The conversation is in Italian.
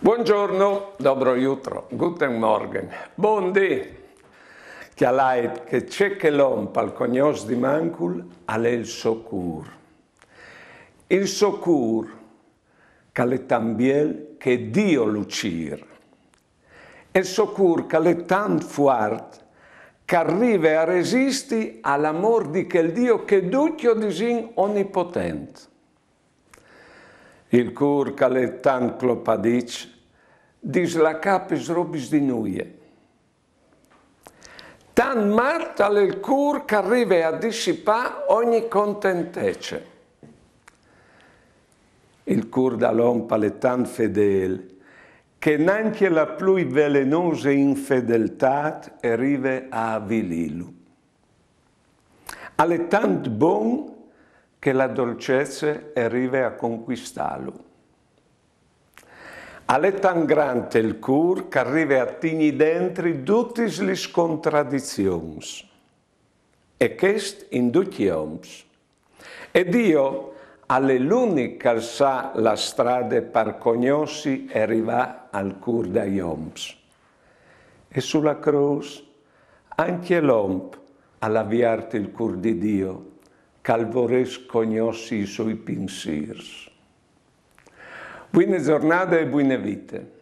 Buongiorno, dobro jutro, guten morgen, buondì. Che leit che c'è che l'om pal cognos di mancul alle il socur. Il socur che tambiel che Dio lucir. Il socur che tant fuart che arriva a resisti all'amor di quel Dio che duccio disin onnipotente. Il cur che le tant clopadic dis la capis robis di nuie. Tan marta il cur che arriva a dissipare ogni contentece. Il cur da l'ompa è tan fedele che neanche la più velenosa infedeltà arriva a avvililu. È tant buon che la dolcezza arriva a conquistarlo. È tan grande il cur che arriva a tigni dentro tutte le contraddizioni. E questo in tutti gli uomini. E Dio è l'unica sa la strada per conoscere e arrivare al cur degli uomini. E sulla croce anche l'uomo all'avviarti il cur di Dio, che vorrei conoscere i suoi pensieri. Buone giornate e buone vite.